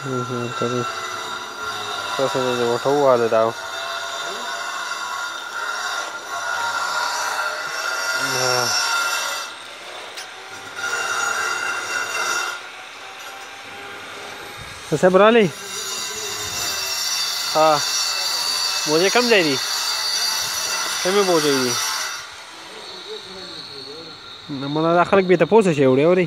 تاسو ته د وټو واده دا صاحب رالی ها بوجه کم ځای دي کمې بوجه دي نه مله دا خلک بې تپوسه شي وړي اوري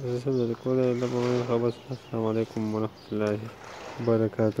زه سم د کوله لپاره خبر السلام علیکم ورحمت الله وبرکاته